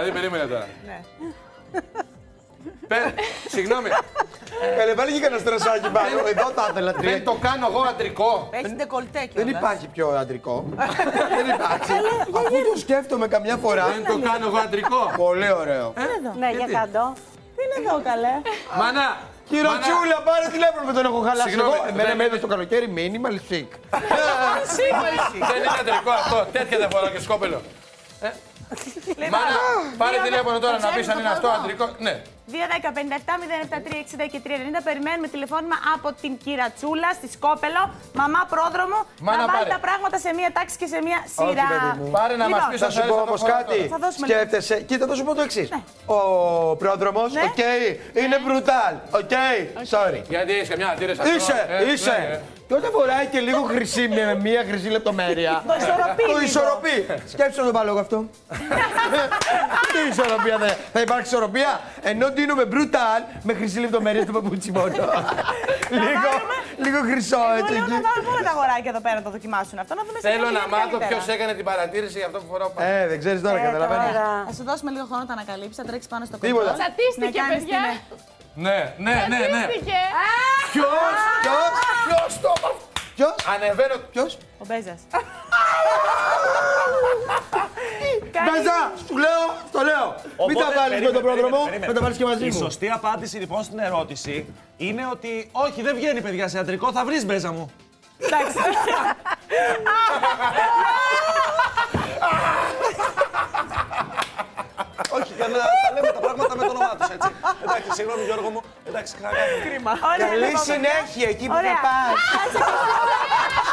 δηλαδή, περίμενε τώρα. Ναι. Πε- Συγγνώμη, Καλέ, βάλει και κανένα στρασάκι πάνω. Εδώ θα ήθελα τρία. δεν το κάνω εγώ αντρικό. Έχει ντεκολτέ Δεν κιόλας. υπάρχει πιο αντρικό. Δεν υπάρχει. Αφού το σκέφτομαι καμιά φορά. Δεν το κάνω εγώ αντρικό. Πολύ ωραίο. Ναι, για κάτω. Τι είναι εδώ, καλέ; Μάνα, Κυροτσούλα, πάρε τηλέφωνο με τον έχω χαλάσει. Συγγνώμη, Εγώ, εμένα δεν με είναι- έδωσε το καλοκαίρι minimal chic. δεν είναι αντρικό αυτό. Τέτοια δεν φοράω και σκόπελο. Λοιπόν, Μάνα, πάρε δύο τηλέφωνο δε- τώρα το να πεις ξέρεις αν το είναι αυτό πρώτο. αντρικό. Ναι. 2, 10, 57, 073, 60 και 390. Περιμένουμε τηλεφώνημα από την κυρατσούλα στη Σκόπελο, μαμά πρόδρομο, Μα να να βάλει πάρε. τα πράγματα σε μία τάξη και σε μία σειρά. παιδί μου. Πάρε να μας Λοιπόν, πεις Θα σου πω όμως κάτι. Θα δώσουμε λίγο. Σκέφτεσαι. Κοίτα, θα σου πω το εξής. Ο πρόδρομος, Ναι. οκ, είναι brutal. Οκ, sorry. Γιατί είσαι μια αντίρρηση. Είσαι, Ε, είσαι. ναι, ε. Και όταν φοράει και λίγο χρυσή με μία χρυσή λεπτομέρεια. Το ισορροπεί Το λίγο. ισορροπεί. Σκέψτε να το βάλω εγώ αυτό. Τι ισορροπία δεν θα υπάρξει ισορροπία. Ενώ ντύνουμε brutal με χρυσή λεπτομέρεια στο παπούτσι μόνο. λίγο, λίγο χρυσό Εγώ έτσι. λέω εκεί. να βάλουμε όλα τα αγοράκια εδώ πέρα να το δοκιμάσουν αυτό, να δούμε σε Θέλω ποιο να πηγαίνει μάθω καλύτερα. ποιος έκανε την παρατήρηση για αυτό που φοράω πάνω. Ε, δεν ξέρεις τώρα, καταλαβαίνεις. Τώρα. Θα σου δώσουμε λίγο χρόνο να τα ανακαλύψεις, θα τρέξεις πάνω στο Τίποτα. κοντρόλ. Τσατίστηκε, να κάνεις παιδιά. την- Ναι, ναι, ναι, ναι. Τσατίστηκε. Ποιος, Ποιος, ποιος το. ποιος, Ανεβαίνω. ποιος; Ο Μπέζας. Μπέζα, σου λέω, το λέω. Μην τα Οπότε, βάλεις με περίμενε, τον πρόδρομο, περίμενε, θα τα βάλεις και μαζί Η μου. σωστή απάντηση λοιπόν στην ερώτηση είναι ότι όχι, δεν βγαίνει παιδιά σε ιατρικό, θα βρεις μπέζα μου. Εντάξει. όχι, για να τα λέμε τα πράγματα με το όνομά τους έτσι. Εντάξει, συγγνώμη Γιώργο μου. Εντάξει, κράτα. Ωραία, Καλή λοιπόν, παιδιά. συνέχεια εκεί που θα Ωραία. πας. Κάτσε και